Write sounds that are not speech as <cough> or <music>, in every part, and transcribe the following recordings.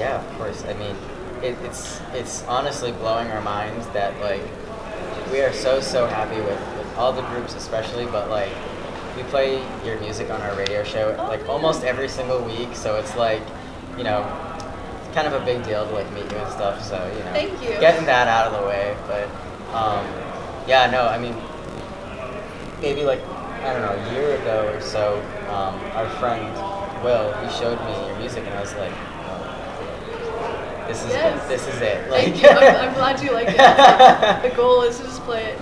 Yeah, of course. I mean, it, it's it's honestly blowing our minds that like we are so so happy with, with all the groups, especially, but like we play your music on our radio show Oh, like almost every single week. So it's like, you know, it's kind of a big deal to like meet you and stuff. So you know, Thank you. getting that out of the way. But um, yeah, no, I mean, maybe like I don't know, a year ago or so, um, our friend Will he showed me your music, and I was like. This is Yes. this is it. Thank you. I'm, <laughs> I'm glad you like it. Like, the <laughs> goal is to just play it.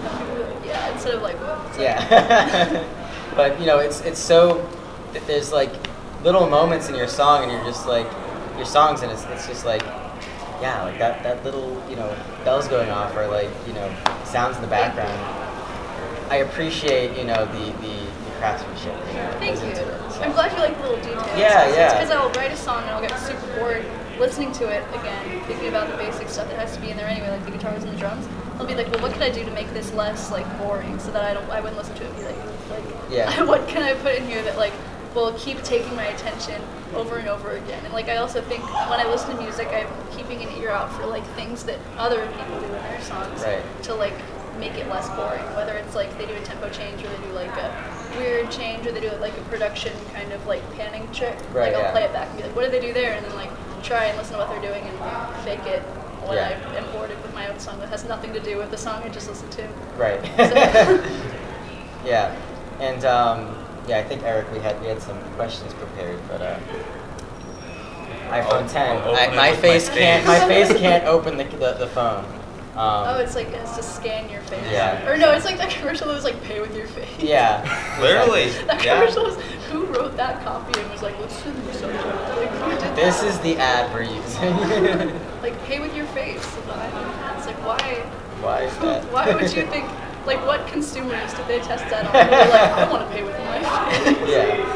Yeah. Instead of like. whoa, Yeah. <laughs> but you know, it's it's so th- there's like little moments in your song, and you're just like your songs, and it's it's just like yeah, like that that little you know bells going off or like you know sounds in the background. I appreciate you know the the, craftsmanship. You know, Thank you. it, so. I'm glad you like the little details. Yeah, It's yeah. because I'll write a song and I'll get super bored listening to it again, thinking about the basic stuff that has to be in there anyway, like the guitars and the drums. I'll be like, well, what can I do to make this less like boring, so that I don't, I wouldn't listen to it and be like, like, Yeah. <laughs> what can I put in here that like will keep taking my attention over and over again? And like, I also think when I listen to music, I'm keeping an ear out for like things that other people do in their songs Right. to like make it less boring. Whether it's like they do a tempo change or they do like a weird change or they do like a production kind of like panning trick. Right, like I'll yeah. play it back and be like, what did they do there? And then like try and listen to what they're doing and fake it when Yeah. I am bored with my own song that has nothing to do with the song I just listened to. Right. So- <laughs> yeah, and um, yeah, I think Eric, we had we had some questions prepared, but uh, iPhone I'll- 10. I'll I, my with my face can't. My face. face <laughs> can't open the the, the phone. Um, oh, it's like it has to scan your face. Yeah. Or no, it's like that commercial that was like pay with your face. yeah. <laughs> Literally. That Yeah. commercial was who wrote that copy and was like, let's send the subject. Like, This that? is the ad we're using. <laughs> like pay with your face. It's like why? Why is that? Why would you <laughs> think? Like, what consumers did they test that on? They're like, I want to pay with my face. yeah.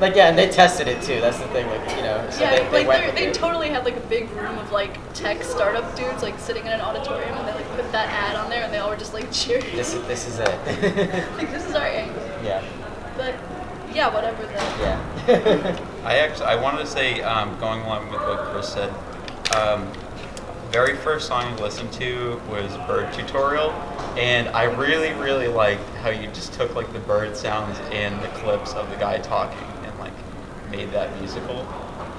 Like yeah, and they tested it too. That's the thing. Like you know, so yeah, they, they like went they're- they totally had like a big room of like tech startup dudes like sitting in an auditorium and they like put that ad on there and they all were just like <laughs> cheering. This is this is it. <laughs> like this is our angle. yeah. But yeah, whatever. The, Yeah. <laughs> I actually I wanted to say, um, going along with what Chris said, um, very first song I listened to was Bird Tutorial, and I really really liked how you just took like the bird sounds and the clips of the guy talking and like made that musical.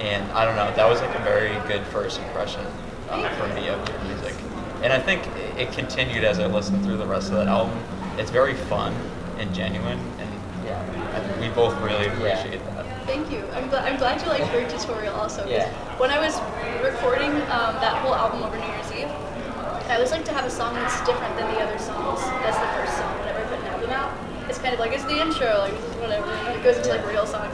And I don't know, that was like a very good first impression uh, for me of your music. And I think it- continued as I listened through the rest of that album. It's very fun and genuine, and yeah. We both really Yeah. appreciate that. Thank you. I'm, gl- I'm glad you like Bird Tutorial also. Yeah. When I was recording um, that whole album over New Year's Eve, I always like to have a song that's different than the other songs That's the first song whenever I put an album out. It's kind of like, it's the intro, like, whatever, it goes into like a real song.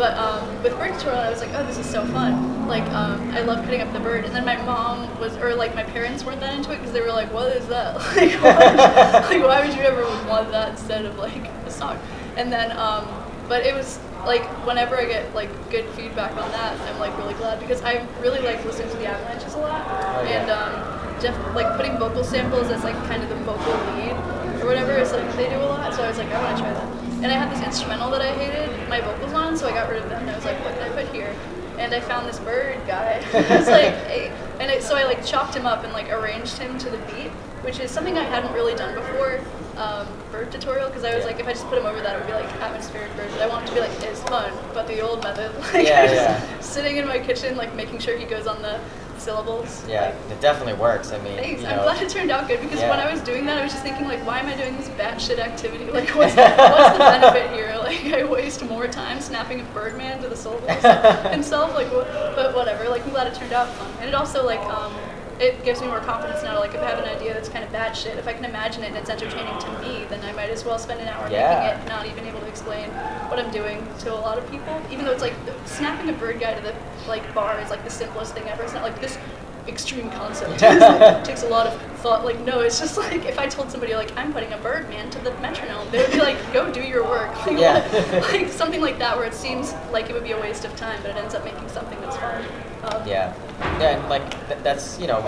But um, with Bird Tutorial, I was like, oh, this is so fun. Like, um, I love cutting up the bird. And then my mom was, or like my parents weren't that into it because they were like, what is that? <laughs> like, why, <laughs> like, why would you ever want that instead of like a sock? And then, um, but it was like whenever I get like good feedback on that, I'm like really glad because I really like listening to the Avalanches a lot, Oh, yeah. and um, Jeff like putting vocal samples as like kind of the vocal lead or whatever is like they do a lot. So I was like, I want to try that. And I had this instrumental that I hated my vocals on, so I got rid of them. And I was like, what did I put here? And I found this bird guy. <laughs> I was <laughs> like, and it, so I like chopped him up and like arranged him to the beat, which is something I hadn't really done before. Um, bird tutorial because I was like if I just put him over that it would be like atmospheric bird but I want it to be like it's fun but the old method <laughs> like Yeah, yeah. sitting in my kitchen like making sure he goes on the syllables Yeah, it definitely works. I mean, Thanks. you I'm know, glad it turned out good because Yeah. when I was doing that, I was just thinking like, why am I doing this batshit activity? <laughs> Like, what's, what's the benefit here? <laughs> Like, I waste more time snapping a Birdman to the syllables <laughs> himself. Like, but whatever. Like, I'm glad it turned out fun, and it also like, um, it gives me more confidence now. Like, if I have an idea that's kind of bad shit, if I can imagine it and it's entertaining to me, then I might as well spend an hour Yeah. making it, not even able to explain what I'm doing to a lot of people. Even though it's like snapping a bird guy to the like bar is like the simplest thing ever. It's not like this extreme concept. it takes a <laughs> lot of thought. Like, no, it's just like if I told somebody like I'm putting a Birdman to the metronome, they would be like, go do your work. Like, <laughs> Yeah. like something like that where it seems like it would be a waste of time, but it ends up making something that's fun. Um, Yeah, yeah, and like th- that's you know,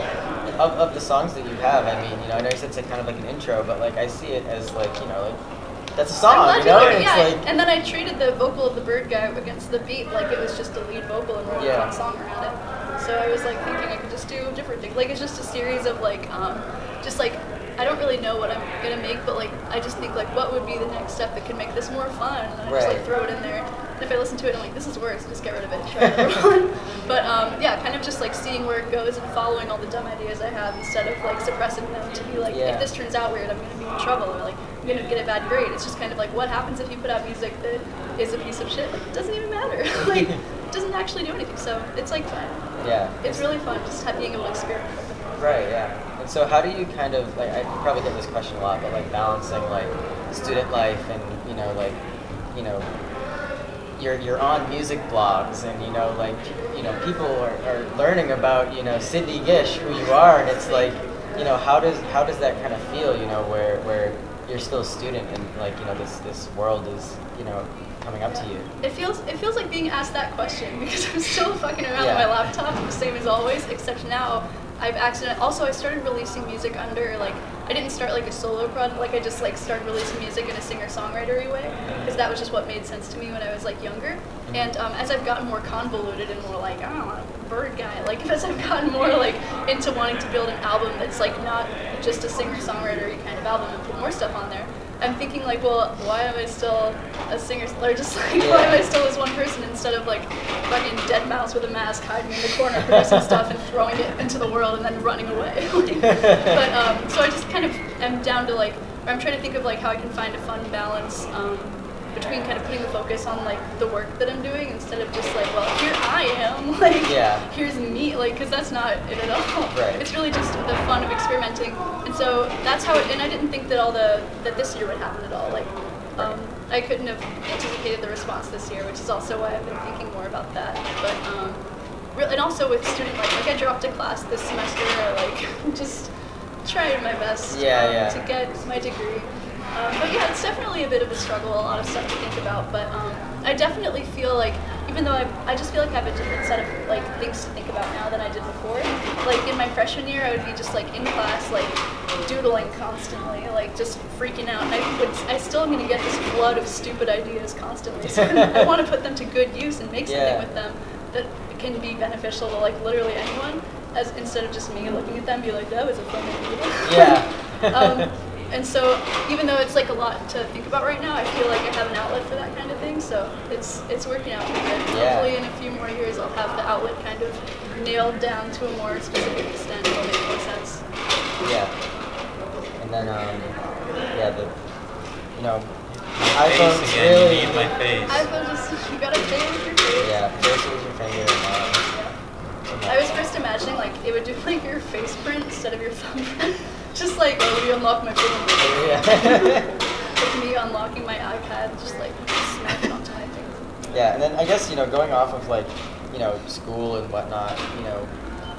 of, of the songs that you have. I mean, you know, I know you said it's like kind of like an intro, but like I see it as like you know, like that's a song. You know, And yeah. like and then I treated the vocal of the bird guy against the beat like it was just a lead vocal and wrote Yeah. a fun song around it. So I was like thinking I could just do different things. Like it's just a series of like, um, just like I don't really know what I'm gonna make, but like I just think like what would be the next step that could make this more fun, and I just like Right. throw it in there. And if I listen to it, I'm like, this is worse. Just get rid of it. And try another one. But um, yeah, kind of just like seeing where it goes and following all the dumb ideas I have instead of like suppressing them to be like, Yeah. if this turns out weird, I'm gonna be in trouble or like I'm gonna get a bad grade. It's just kind of like what happens if you put out music that is a piece of shit? Like it doesn't even matter. <laughs> <laughs> like it doesn't actually do anything. So it's like fun. yeah, It's really fun just being able to experiment with it. Right, yeah. And so how do you kind of like I probably get this question a lot, but like balancing like student life and you know like you know you're you're on music blogs and you know like you know people are, are learning about you know Sidney Gish who you are and it's like you know how does how does that kind of feel you know where where you're still a student and like you know this this world is you know coming up to you. It feels it feels like being asked that question <laughs> because I'm still fucking around Yeah. with my laptop, same as always, except now I've accident. Also, I started releasing music under like I didn't start like a solo project. Like I just like started releasing music in a singer songwritery way because that was just what made sense to me when I was like younger. And um, as I've gotten more convoluted and more like I don't know, bird guy. <laughs> Like as I've gotten more like into wanting to build an album that's like not just a singer songwritery kind of album and put more stuff on there. I'm thinking like, well, why am I still a singer? Or just like, <laughs> why am I still this one person instead of like fucking deadmau5 with a mask hiding in the corner producing stuff and throwing it into the world and then running away? <laughs> like, but um, so I just kind of am down to like, I'm trying to think of like how I can find a fun balance um, between kind of putting the focus on like the work that I'm doing instead of just like, well, here I am, <laughs> like Yeah. here's me, like, because that's not it at all. Right. It's really just the fun of experimenting, and so that's how. It, and I didn't think that all the that this year would happen at all. Like, um, I couldn't have anticipated the response this year, which is also why I've been thinking more about that. But um, and also with student life, like I dropped a class this semester, like <laughs> just trying my best Yeah, um, yeah. to get my degree. Um, but yeah, it's definitely a bit of a struggle, a lot of stuff to think about. But um, I definitely feel like, even though I, I just feel like I have a different set of like things to think about now than I did before. Like in my freshman year, I would be just like in class, like doodling constantly, like just freaking out. And I would, I still am gonna get this flood of stupid ideas constantly. So I <laughs> want to put them to good use and make something Yeah. with them that can be beneficial to like literally anyone. As instead of just me looking at them, be like, that was a fun idea. Yeah. <laughs> um, and so even though it's like a lot to think about right now, I feel like I have an outlet for that kind of thing. So it's it's working out pretty good. Yeah. Hopefully in a few more years I'll have the outlet kind of nailed down to a more specific extent. It'll make more sense. Yeah. And then, um, yeah, the, you know, My iPhone's face again. really. You need my face. I will just you gotta play with your face. Yeah, face with your finger. And, uh, I was first imagining like it would do <laughs> like your face print instead of your thumbprint. Just like oh, me unlock my phone. yeah. <laughs> Like me <laughs> unlocking my iPad, just like onto yeah, and then I guess you know, going off of like, you know, school and whatnot, you know,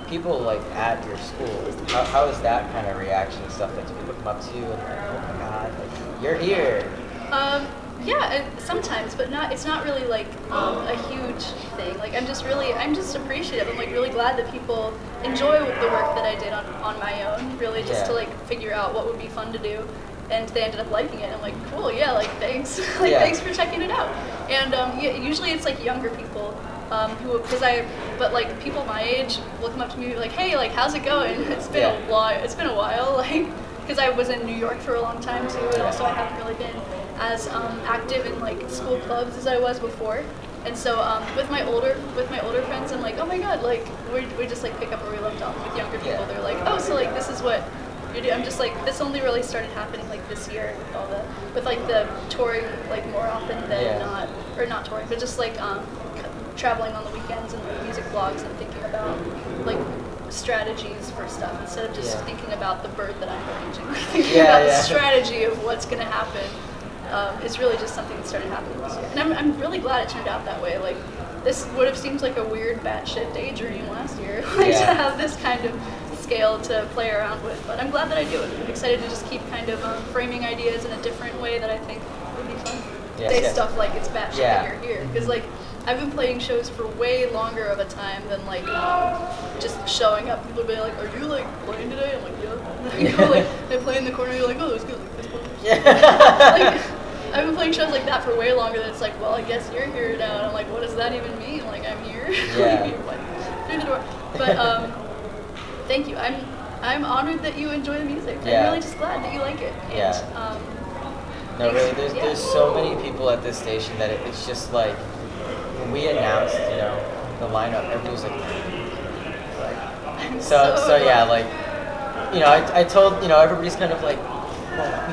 people like at your school, how, how is that kind of reaction and stuff? Like, do people come up to you and like, oh my god, like you're here? Um, yeah, sometimes, but not. It's not really like um, a huge thing. Like I'm just really, I'm just appreciative. I'm like really glad that people enjoy the work that I did on, on my own. Really, just to like figure out what would be fun to do, and they ended up liking it. I'm like, cool, yeah, like thanks, <laughs> like Yeah. thanks for checking it out. And um, yeah, usually it's like younger people. Um, who, because I, but like people my age will come up to me and be like, hey, like, how's it going? <laughs> It's been Yeah. a while. It's been a while, <laughs> like, because I was in New York for a long time too, and also I haven't really been as um, active in like school clubs as I was before. And so um, with my older with my older friends, I'm like, oh my god, like we we just like pick up where we left off. With younger people, they're like, oh, so like this is what you do. I'm just like this only really started happening like this year with all the with like the touring like more often than Yeah. not or not touring, but just like um, traveling on the weekends and like music blogs and thinking about like strategies for stuff instead of just Yeah. thinking about the bird that I'm arranging. thinking <laughs> Yeah, about yeah. the strategy of what's going to happen um, is really just something that started happening this year. And I'm, I'm really glad it turned out that way. Like, this would have seemed like a weird batshit daydream last year, <laughs> like Yeah. to have this kind of scale to play around with. But I'm glad that I do it. I'm excited to just keep kind of um, framing ideas in a different way that I think would be fun. Yes, Say yes. stuff like it's batshit Yeah. that you're here. Because, like, I've been playing shows for way longer of a time than like um, just showing up. People be like, "Are you like playing today?" I'm like, "Yeah." you <laughs> know, like they play in the corner. You're like, "Oh, that's good." Like, this one. <laughs> like, I've been playing shows like that for way longer. Than it's like, well, I guess you're here now. And I'm like, what does that even mean? Like, I'm here. <laughs> Yeah. Through the door. But um, thank you. I'm I'm honored that you enjoy the music. Yeah. I'm really just glad that you like it. And, Yeah. Um, No, really, there's Yeah. there's so many people at this station that it, it's just like when we announced, you know, the lineup, everybody was like, <laughs> like I'm so so yeah, like you know, I, I told you know everybody's kind of like, well,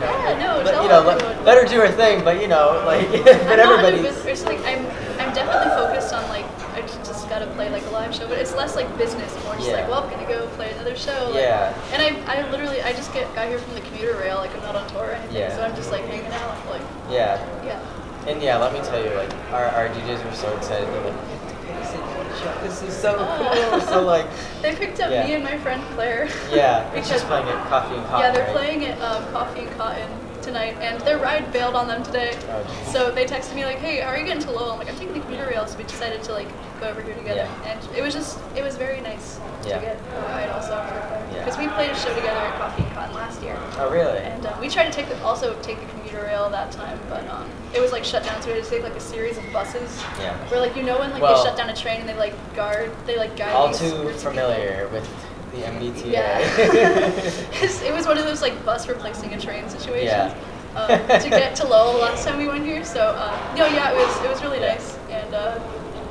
no, let, you know, let, let her do her thing, but you know, like, <laughs> I'm but a It's like I'm, I'm definitely focused on like I just- just gotta play like a live show, but it's less like business, more just Yeah. like well, I'm gonna go play another show. Like, Yeah. And I, I literally, I just get got here from the commuter rail, like I'm not on tour or anything, Yeah. so I'm just like hanging out, like yeah. yeah. And yeah, let me tell you, like our, our DJs were so excited. They're like, this is, so cool. So like, <laughs> They picked up Yeah. me and my friend Claire. yeah, <laughs> because just playing at Coffee and Cotton. yeah, they're right? playing at um, Coffee and Cotton tonight, and their ride bailed on them today. Oh, so they texted me like, "Hey, how are you getting to Lowell?" I'm like, "I'm taking the commuter rail." So we decided to like go over here together, Yeah. and it was just it was very nice Yeah. to get a ride also Yeah. because we played a show together at Coffee and Cotton last year, Oh really? and uh, we tried to take the, also take the commuter rail that time, but um, it was like shut down, so we had to take like a series of buses. Yeah. Where like you know when like Well- they shut down a train and they like guard they like guide All too of people. familiar with the MBTA. Yeah. <laughs> It was one of those like bus replacing a train situations. Yeah. Um, to get to Lowell last time we went here. So um, no, yeah, it was it was really Yeah. nice, and uh,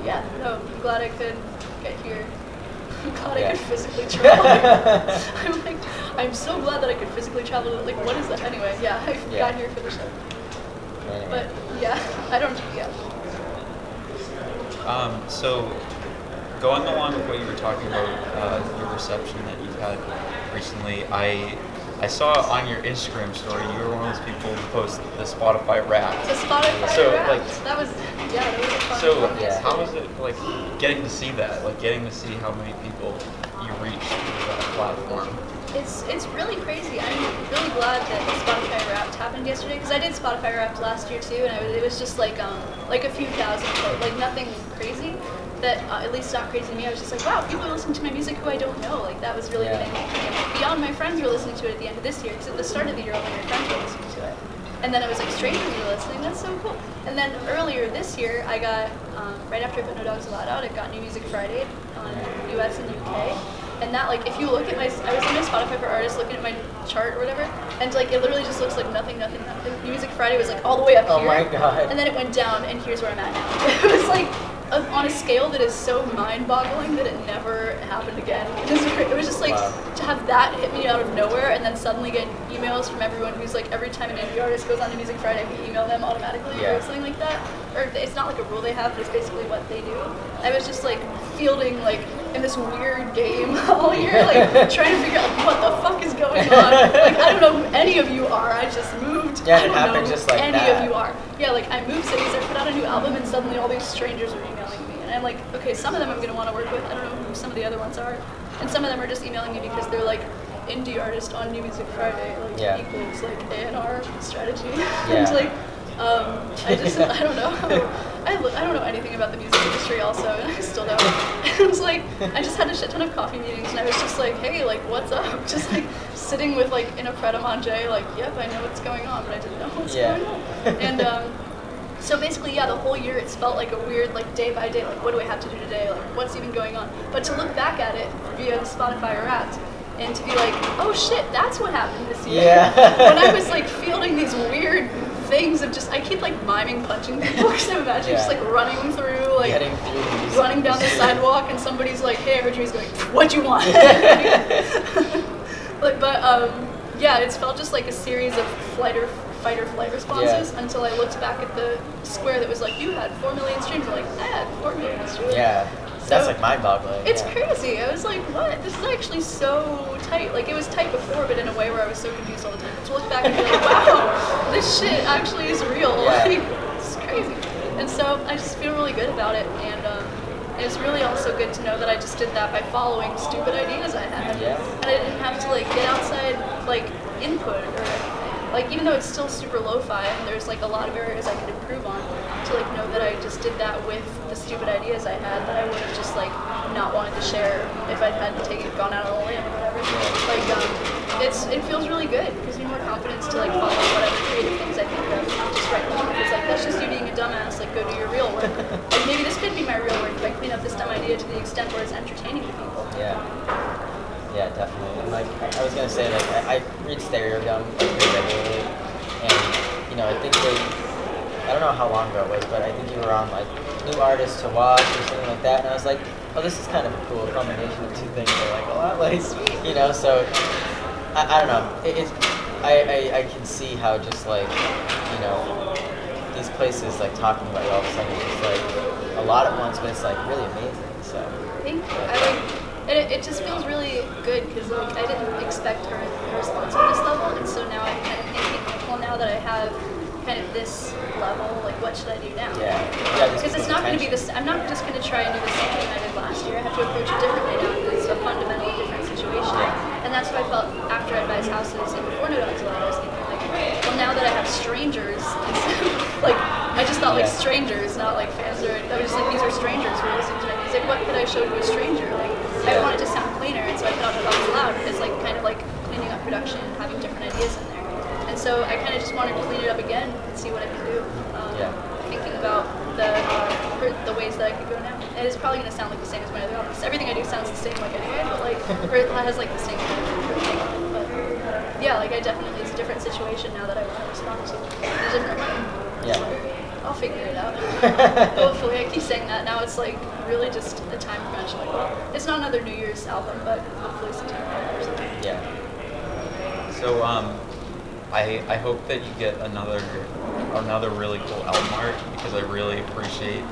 yeah, no, I'm glad I could get here. I'm glad I could physically travel. <laughs> I'm like, I'm so glad that I could physically travel. Like, what is that? Anyway, yeah, I Yeah. got here for the show. But yeah, <laughs> I don't. Yeah. Um, so, going along with what you were talking about, uh, your reception that you've had recently, I I saw on your Instagram story you were one of those people who post the Spotify rap. The Spotify So, Wrapped, like- that was yeah, that was a fun. So, Yeah. how was it like getting to see that? Like getting to see how many people you reached through that platform? It's it's really crazy. I'm really glad that Spotify Wrapped happened yesterday because I did Spotify Wrapped last year too, and I it was just like um like a few thousand, but like nothing crazy. That uh, at least not crazy to me. I was just like, wow, people are listening to my music who I don't know. Like that was really Yeah. thing. Beyond my friends were listening to it at the end of this year because at the start of the year, only my friends were listening to it. And then it was like strangers were listening. That's so cool. And then earlier this year, I got um, right after I put No Dogs Allowed out, I got New Music Friday on U.S. and UK. And that like, if you look at my, I was on my Spotify for artists, looking at my chart or whatever, and like it literally just looks like nothing, nothing, nothing. Music Friday was like all the way up Oh here. my God. And then it went down, and here's where I'm at now. <laughs> it was like a, on a scale that is so mind-boggling that it never happened again. It was, it was just like Wow. to have that hit me out of nowhere, and then suddenly get emails from everyone who's like every time an indie artist goes on to Music Friday, we email them automatically Yeah. or something like that. Or it's not like a rule they have, but it's basically what they do. I was just like fielding like in this weird game <laughs> all year, like <laughs> trying to figure out like, what the fuck is going on. Like I don't know who any of you are. I just moved. Yeah, I it don't happened know just like any that. of you are. Yeah, like I moved cities, I put out a new album, and suddenly all these strangers are emailing me. And I'm like, okay, some of them I'm gonna want to work with. I don't know who some of the other ones are. And some of them are just emailing me because they're like indie artist on New Music Friday, like Yeah. equals like A&R strategy. <laughs> Yeah. and like, um, I just, I don't know. I, I don't know anything about the music industry also, and I still don't. <laughs> it was like, I just had a shit ton of coffee meetings, and I was just like, hey, like, what's up? <laughs> Just like sitting with like in a pret a manger, like, yep, I know what's going on, but I didn't know what's Yeah. going on. And um, so basically, yeah, the whole year it's felt like a weird, like day by day, like what do I have to do today? Like what's even going on? But to look back at it via the Spotify Wrapped and to be like, oh shit, that's what happened this year. Yeah. <laughs> when I was like fielding these weird things of just, I keep like miming punching <laughs> people because I imagine just Yeah. like running through, like through running down the sidewalk and somebody's like, hey, I heard you. He's going, what you want? <laughs> <laughs> but, but um, yeah, it's felt just like a series of flight or fight or flight responses Yeah. until I looked back at the square that was like, you had four million streams. I'm like, I had four million streams. Yeah, that's like mind-boggling. It's yeah. crazy. I was like, what? This is actually so tight. Like, it was tight before, but in a way where I was so confused all the time. To look back and be like, wow, <laughs> this shit actually is real. Yeah. <laughs> Like, it's crazy. And so I just feel really good about it. And um, it's really also good to know that I just did that by following stupid ideas I had. Yeah. And I didn't have to, like, get outside, like, input or anything. Like even though it's still super lo-fi and there's like a lot of areas I could improve on, to like know that I just did that with the stupid ideas I had that I would have just like not wanted to share if I'd had to take it gone out on a limb or whatever. Like um, it's it feels really good. It gives me more confidence to like follow whatever creative things I think of, not just write them. It's like that's just you being a dumbass. Like go do your real work. <laughs> like maybe this could be my real work if I clean up this dumb idea to the extent where it's entertaining to people. Yeah. Yeah, definitely. And like I was gonna say, like I, I read like, pretty regularly, and you know I think they, I don't know how long ago it was, but I think you were on like new artists to watch or something like that, and I was like, oh, this is kind of a cool combination of two things. They're like a lot <laughs> like, you know, so I, I don't know. It, it I, I I can see how just like you know these places like talking about you all of a sudden it's like a lot at once, but it's like really amazing. So Thank you. I like, and it, it just feels really good because like I didn't expect her response on this level, and so now I'm kind of thinking, like, well, now that I have kind of this level, like, what should I do now? yeah. Because it's not going to be this. I'm not just going to try and do the same thing I did last year. I have to approach it differently now because it's a fundamentally different situation. And that's what I felt after Advice Houses and before No Dogs Allowed. I was thinking like, well, now that I have strangers, <laughs> like I just thought like strangers, not like fans or. I was just like these are strangers who are listening to my music. What could I show to a stranger? Like I Yeah. wanted to sound cleaner, and so I put out No Dogs Allowed as like kind of like cleaning up production and having different ideas in there. And so I kind of just wanted to clean it up again and see what I could do. Um, Yeah. Thinking about the uh, the ways that I could go now. And it's probably gonna sound like the same as my other albums. Everything I do sounds the same like anyway, but like or it has like the same kind of thing. But yeah, like I definitely it's a different situation now that I want to respond to different way. Yeah. I'll figure it out. <laughs> Hopefully, I keep saying that. Now it's like really just a time crunch. Like, well, it's not another New Year's album, but hopefully September or something. Yeah. So um, I I hope that you get another another really cool album art because I really appreciate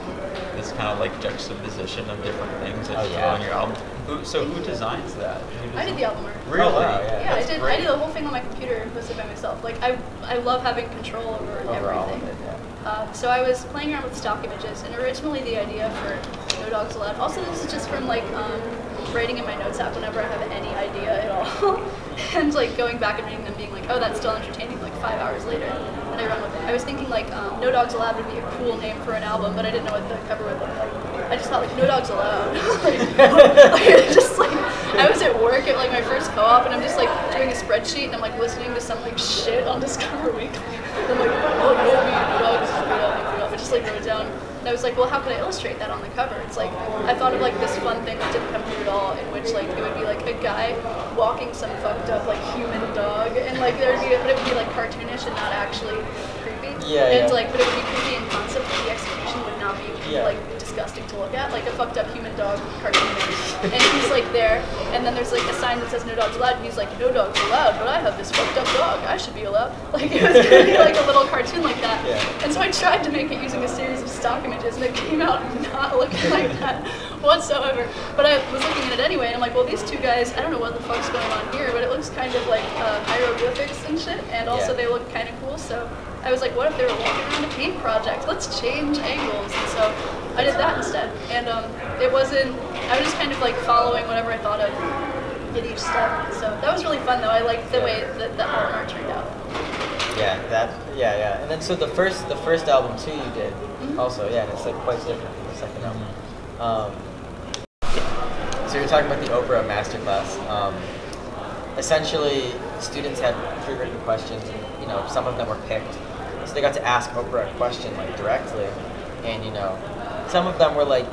this kind of like juxtaposition of different things that Oh, you yeah. on your album. Who, so who designs that? Who I did the album art. Really? Oh, wow, yeah. Yeah, I That's did. I did the whole thing on my computer, hosted by myself. Like I, I love having control over Over all of everything. it, yeah. Uh, so I was playing around with stock images, and originally the idea for No Dogs Allowed. Also, this is just from like um, writing in my notes app whenever I have any idea at all, <laughs> and like going back and reading them, being like, oh, that's still entertaining. Like five hours later, and I run with it. I was thinking like um, No Dogs Allowed would be a cool name for an album, but I didn't know what the cover would look like. I just thought like No Dogs Allowed. <laughs> like, like, just like I was at work at like my first co-op, and I'm just like doing a spreadsheet, and I'm like listening to some like shit on Discover Weekly. I'm like, oh, no, me, no dogs. I just like wrote down. And I was like, well, how could I illustrate that on the cover? It's like I thought of like this fun thing that didn't come through at all, in which like it would be like a guy walking some fucked up like human dog, and like there'd be, but it would be like cartoonish and not actually creepy. Yeah, And yeah. like, but it would be creepy in concept, but the Yeah. like disgusting to look at, like a fucked up human dog cartoon. and he's like there, and then there's like a sign that says no dogs allowed, and he's like, no dogs allowed, but I have this fucked up dog, I should be allowed. <laughs> Like it was gonna be like a little cartoon like that. Yeah. And so I tried to make it using a series of stock images, and it came out not looking like that <laughs> whatsoever. But I was looking at it anyway, and I'm like, well, these two guys, I don't know what the fuck's going on here, but it looks kind of like uh, hieroglyphics and shit, and also Yeah. they look kind of cool. So I was like, what if they were walking around a paint project? Let's change angles. And so I did that instead. And um, it wasn't, I was just kind of like following whatever I thought of at each step. So that was really fun though. I liked the way that the album art turned out. Yeah, that. Yeah, yeah. And then so the first, the first album too, you did Mhm. also. Yeah, and it's like quite different from the second album. Um, so you're talking about the Oprah masterclass. Um, essentially, students had pre-written questions, and you know, some of them were picked, so they got to ask Oprah a question like directly, and you know, some of them were like,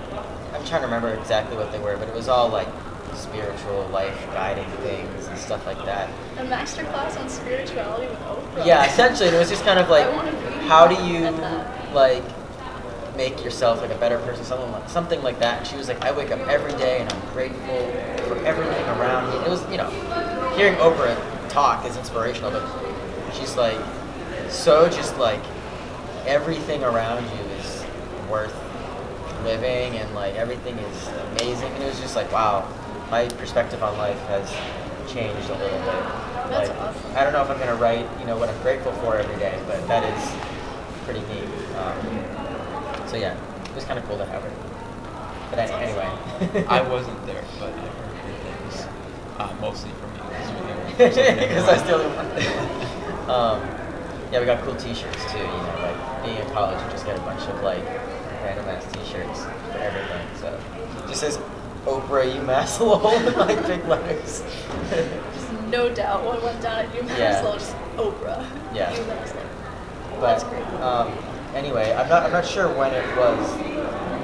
I'm trying to remember exactly what they were, but it was all like spiritual, life guiding things and stuff like that. A master class on spirituality with Oprah. Yeah, essentially, it was just kind of like, I wanna be how do you like make yourself like a better person, something like something like that. And she was like, I wake up every day and I'm grateful for everything around me. It was, you know, hearing Oprah talk is inspirational, but she's like so just like everything around you is worth living and like everything is amazing. And it was just like, wow, my perspective on life has changed a little bit. That's like, awesome. I don't know if I'm gonna write, you know, what I'm grateful for every day, but that is pretty neat. Um, so yeah, it was kind of cool to have her. But any, anyway, I <laughs> wasn't there, but I heard good things, uh, mostly from because I was the only one. um, Yeah, we got cool T-shirts too. You know, like being in college, you just get a bunch of like random ass T-shirts for everything. So it just says Oprah UMass <laughs> lol with like big letters. Just no doubt what went down at UMass Yeah. Lowell, just Oprah. Yeah. UMass Lowell. but That's great. um, anyway, I'm not I'm not sure when it was.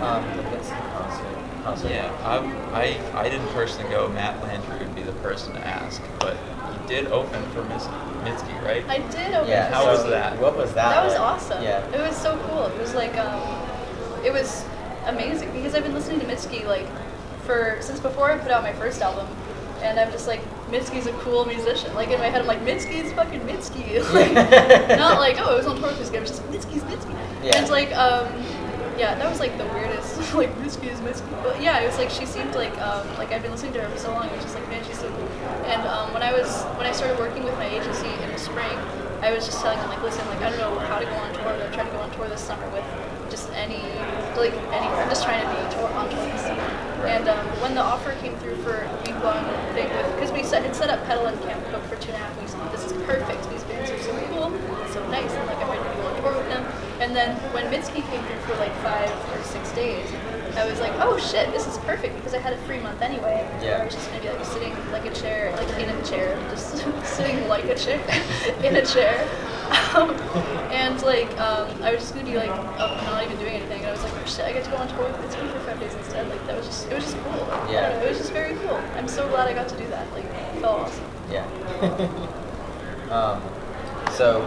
Um, the concert. concert. Yeah, um, I I didn't personally go. Matt Landry would be the person to ask, but he did open for Miss Mitski, right? I did open Yeah. for How was that? What was that? That was like? awesome. Yeah. It was so cool. It was like um, it was amazing because I've been listening to Mitski like for since before I put out my first album, and I'm just like Mitski's a cool musician. Like in my head, I'm like Mitski's fucking Mitski. <laughs> like, <laughs> not like oh, it was on tour with this guy. I was just like Mitski's Mitski. Yeah. And it's like um, yeah, that was like the weirdest. <laughs> like Mitski is Mitski. But yeah, it was like she seemed like um, like I've been listening to her for so long. I was just like man, she's so cool. And um, when I was when I started working with my agency in the spring. I was just telling them like, listen, like I don't know how to go on tour, but I'm trying to go on tour this summer with just any, like anywhere. I'm just trying to be tour on tour this summer. And um, when the offer came through for a week long thing with, because we set, had set up Petal and Camp Cope for two and a half weeks, like, this is perfect. These bands are so cool, so nice, and like I'm ready to go on tour with them. And then when Mitski came through for like five or six days, I was like, oh shit, this is perfect because I had a free month anyway. Yeah. I was just gonna be like sitting like a chair, like in a chair, just <laughs> sitting like a chair, <laughs> in a chair. Um, and like um, I was just gonna be like up, not even doing anything. And I was like, oh shit, I get to go on tour with Mitski for five days instead. Like that was just, it was just cool. Yeah. know, it was just very cool. I'm so glad I got to do that. Like, it felt awesome. Yeah. <laughs> um, so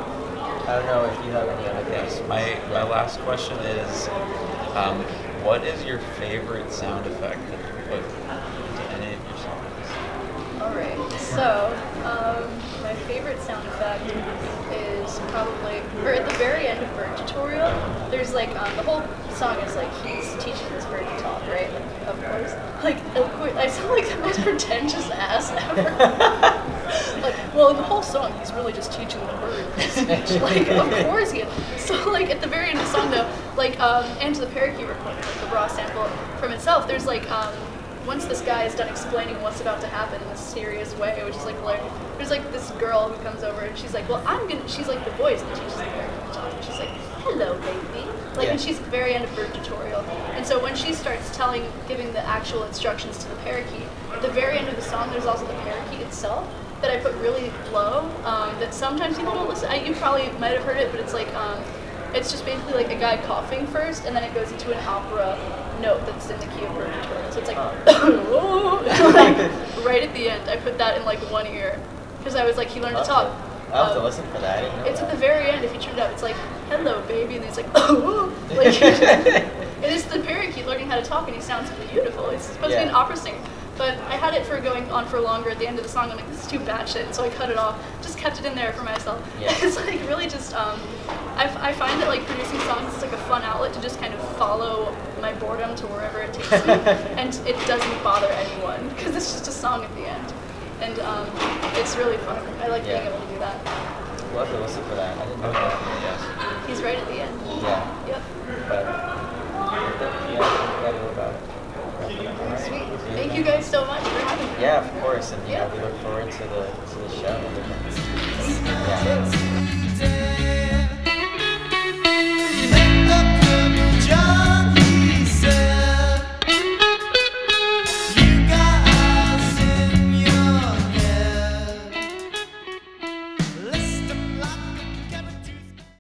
I don't know if you have any other Yes. My my last question is, um, what is your favorite sound effect that you put into any of your songs? Alright, so um, my favorite sound effect is probably, or at the very end of Bird Tutorial, there's like, um, the whole song is like he's teaching this bird to talk, right? Like, of course. Like, of course, I sound like the most <laughs> pretentious ass ever. <laughs> like, well, in the whole song, he's really just teaching the bird speech. <laughs> Like, of course he is. So, like, at the very end of the song, though, like, um, and to the parakeet recording, like the raw sample from itself, there's like, um, once this guy is done explaining what's about to happen in a serious way, which is like hilarious, there's like this girl who comes over and she's like, well, I'm gonna, she's like the voice that teaches the character to talk. And she's like, hello, baby. Like, Yeah. and she's at the very end of her tutorial. And so when she starts telling, giving the actual instructions to the parakeet, at the very end of the song, there's also the parakeet itself that I put really low, um, that sometimes people don't listen. I, you probably might have heard it, but it's like, um, it's just basically like a guy coughing first, and then it goes into an opera note that's in the key of Purgatory. So it's like, like, <coughs> <coughs> right at the end. I put that in like one ear because I was like, he learned to talk. I'll have to Um, listen for that. I It's at the very end. If you turn it up, it's like, hello, baby, and he's like, oh, <laughs> <laughs> like, <laughs> it is the parakeet learning how to talk, and he sounds beautiful. It's supposed to be an opera singer. But I had it for going on for longer at the end of the song. I'm like, this is too batshit, so I cut it off. Just kept it in there for myself. Yeah. <laughs> it's like really just, um, I, I find that like producing songs is like a fun outlet to just kind of follow my boredom to wherever it takes me, <laughs> and it doesn't bother anyone because it's just a song at the end, and um, it's really fun. I like Yeah. being able to do that. We'll have to listen for that. I didn't know that. Yes. He's right at the end. Yeah. Yep. But yeah, you guys so much for having me. Yeah, of course, and yeah, yeah we look forward to the to the show. Yeah.